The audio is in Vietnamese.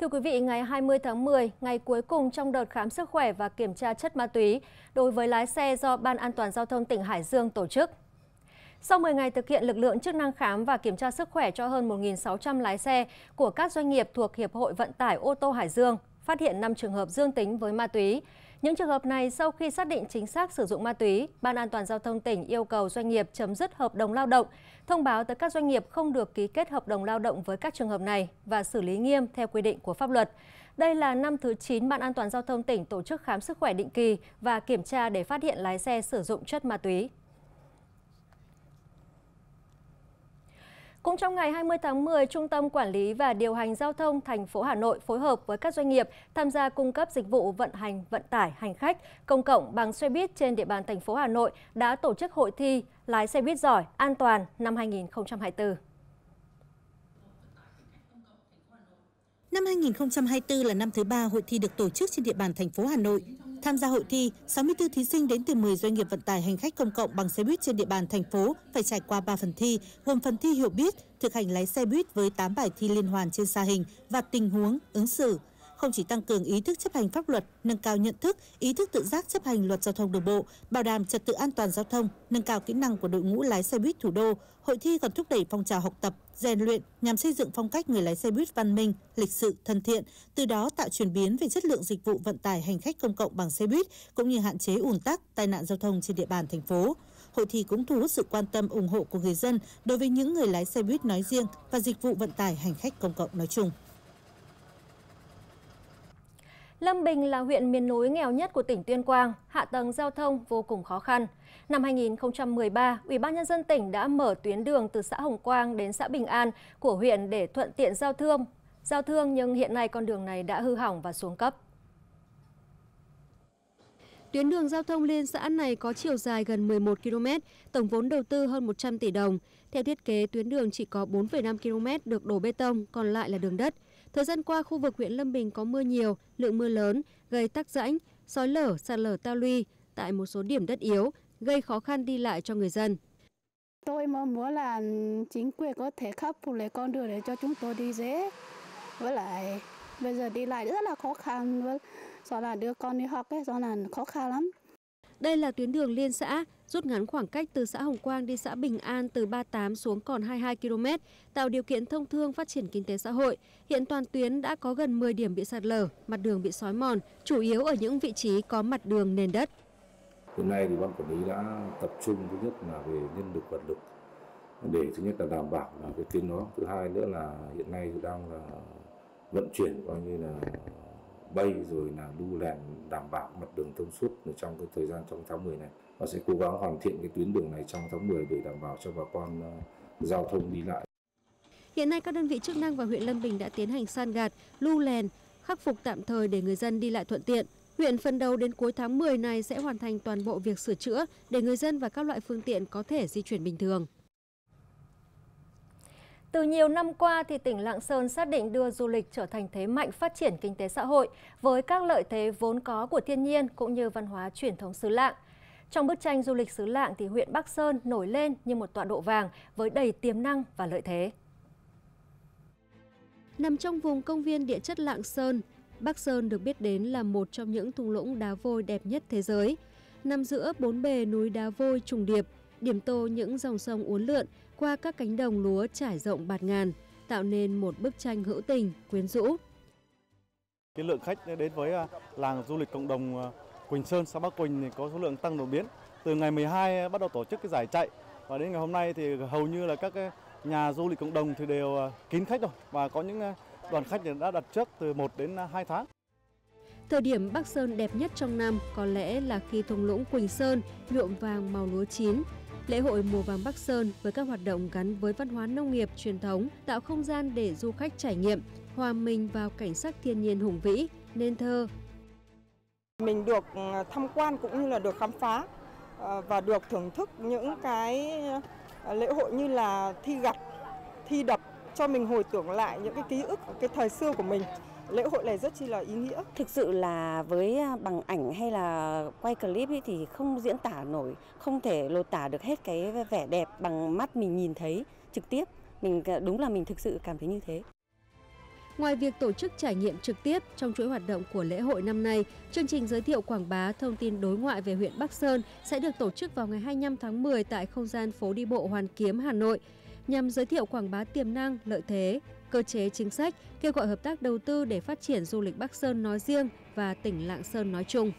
Thưa quý vị, ngày 20 tháng 10, ngày cuối cùng trong đợt khám sức khỏe và kiểm tra chất ma túy đối với lái xe do Ban An toàn Giao thông tỉnh Hải Dương tổ chức. Sau 10 ngày thực hiện lực lượng chức năng khám và kiểm tra sức khỏe cho hơn 1.600 lái xe của các doanh nghiệp thuộc Hiệp hội Vận tải ô tô Hải Dương, phát hiện 5 trường hợp dương tính với ma túy. Những trường hợp này sau khi xác định chính xác sử dụng ma túy, Ban An toàn Giao thông tỉnh yêu cầu doanh nghiệp chấm dứt hợp đồng lao động, thông báo tới các doanh nghiệp không được ký kết hợp đồng lao động với các trường hợp này và xử lý nghiêm theo quy định của pháp luật. Đây là năm thứ 9 Ban An toàn Giao thông tỉnh tổ chức khám sức khỏe định kỳ và kiểm tra để phát hiện lái xe sử dụng chất ma túy. Cũng trong ngày 20 tháng 10, Trung tâm Quản lý và Điều hành Giao thông thành phố Hà Nội phối hợp với các doanh nghiệp tham gia cung cấp dịch vụ vận hành vận tải hành khách công cộng bằng xe buýt trên địa bàn thành phố Hà Nội đã tổ chức hội thi lái xe buýt giỏi an toàn năm 2024. Năm 2024 là năm thứ ba hội thi được tổ chức trên địa bàn thành phố Hà Nội. Tham gia hội thi, 64 thí sinh đến từ 10 doanh nghiệp vận tải hành khách công cộng bằng xe buýt trên địa bàn thành phố phải trải qua 3 phần thi, gồm phần thi hiểu biết, thực hành lái xe buýt với 8 bài thi liên hoàn trên xa hình và tình huống, ứng xử không chỉ tăng cường ý thức chấp hành pháp luật, nâng cao nhận thức, ý thức tự giác chấp hành luật giao thông đường bộ, bảo đảm trật tự an toàn giao thông, nâng cao kỹ năng của đội ngũ lái xe buýt thủ đô, hội thi còn thúc đẩy phong trào học tập, rèn luyện nhằm xây dựng phong cách người lái xe buýt văn minh, lịch sự, thân thiện, từ đó tạo chuyển biến về chất lượng dịch vụ vận tải hành khách công cộng bằng xe buýt cũng như hạn chế ùn tắc, tai nạn giao thông trên địa bàn thành phố. Hội thi cũng thu hút sự quan tâm ủng hộ của người dân đối với những người lái xe buýt nói riêng và dịch vụ vận tải hành khách công cộng nói chung. Lâm Bình là huyện miền núi nghèo nhất của tỉnh Tuyên Quang, hạ tầng giao thông vô cùng khó khăn. Năm 2013, Ủy ban nhân dân tỉnh đã mở tuyến đường từ xã Hồng Quang đến xã Bình An của huyện để thuận tiện giao thương. Giao thương nhưng hiện nay con đường này đã hư hỏng và xuống cấp. Tuyến đường giao thông liên xã này có chiều dài gần 11 km, tổng vốn đầu tư hơn 100 tỷ đồng. Theo thiết kế, tuyến đường chỉ có 4,5 km được đổ bê tông, còn lại là đường đất. Thời gian qua, khu vực huyện Lâm Bình có mưa nhiều, lượng mưa lớn, gây tắc rãnh, sói lở, sạt lở ta luy tại một số điểm đất yếu, gây khó khăn đi lại cho người dân. Tôi mong muốn là chính quyền có thể khắc phục lại con đường để cho chúng tôi đi dễ. Với lại bây giờ đi lại rất là khó khăn, do là đưa con đi học ấy, do là khó khăn lắm. Đây là tuyến đường liên xã, rút ngắn khoảng cách từ xã Hồng Quang đi xã Bình An từ 38 xuống còn 22 km, tạo điều kiện thông thương phát triển kinh tế xã hội. Hiện toàn tuyến đã có gần 10 điểm bị sạt lở, mặt đường bị xói mòn, chủ yếu ở những vị trí có mặt đường nền đất. Hiện nay thì ban quản lý đã tập trung thứ nhất là về nhân lực vật lực để thứ nhất là đảm bảo là cái tuyến đó, thứ hai nữa là hiện nay đang là vận chuyển coi như là bay rồi là đu lèn đảm bảo mặt đường thông suốt trong cái thời gian trong tháng 10 này và sẽ cố gắng hoàn thiện cái tuyến đường này trong tháng 10 để đảm bảo cho bà con ờ, giao thông đi lại. Hiện nay các đơn vị chức năng và huyện Lâm Bình đã tiến hành san gạt, lưu lèn, khắc phục tạm thời để người dân đi lại thuận tiện. Huyện phần đầu đến cuối tháng 10 này sẽ hoàn thành toàn bộ việc sửa chữa để người dân và các loại phương tiện có thể di chuyển bình thường. Từ nhiều năm qua, thì tỉnh Lạng Sơn xác định đưa du lịch trở thành thế mạnh phát triển kinh tế xã hội với các lợi thế vốn có của thiên nhiên cũng như văn hóa truyền thống xứ Lạng. Trong bức tranh du lịch xứ Lạng thì huyện Bắc Sơn nổi lên như một tọa độ vàng với đầy tiềm năng và lợi thế. Nằm trong vùng công viên địa chất Lạng Sơn, Bắc Sơn được biết đến là một trong những thung lũng đá vôi đẹp nhất thế giới. Nằm giữa bốn bề núi đá vôi trùng điệp, điểm tô những dòng sông uốn lượn qua các cánh đồng lúa trải rộng bạt ngàn, tạo nên một bức tranh hữu tình, quyến rũ. Cái lượng khách đến với à, làng du lịch cộng đồng à, Quỳnh Sơn, xã Bắc Quỳnh có số lượng tăng đột biến. Từ ngày 12 bắt đầu tổ chức cái giải chạy và đến ngày hôm nay thì hầu như là các nhà du lịch cộng đồng thì đều à, kín khách rồi và có những đoàn khách đã đặt trước từ 1 đến 2 tháng. Thời điểm Bắc Sơn đẹp nhất trong năm có lẽ là khi thung lũng Quỳnh Sơn nhuộm vàng màu lúa chín, Lễ hội mùa vàng Bắc Sơn với các hoạt động gắn với văn hóa nông nghiệp truyền thống tạo không gian để du khách trải nghiệm, hòa mình vào cảnh sắc thiên nhiên hùng vĩ, nên thơ. Mình được ừ, tham quan cũng như là được khám phá ờ, và được thưởng thức những cái ờ, lễ hội như là thi gặt, thi đập cho mình hồi tưởng lại những cái ký ức cái thời xưa của mình lễ hội này rất chi là ý nghĩa. Thực sự là với à, bằng ảnh hay là quay clip ấy thì không diễn tả nổi, không thể lột tả được hết cái vẻ đẹp bằng mắt mình nhìn thấy trực tiếp. Mình đúng là mình thực sự cảm thấy như thế. Ngoài việc tổ chức trải nghiệm trực tiếp trong chuỗi hoạt động của lễ hội năm nay, chương trình giới thiệu quảng bá thông tin đối ngoại về huyện Bắc Sơn sẽ được tổ chức vào ngày 25 tháng 10 tại không gian phố đi bộ Hoàn Kiếm, Hà Nội, nhằm giới thiệu quảng bá tiềm năng, lợi thế, cơ chế chính sách, kêu gọi hợp tác đầu tư để phát triển du lịch Bắc Sơn nói riêng và tỉnh Lạng Sơn nói chung.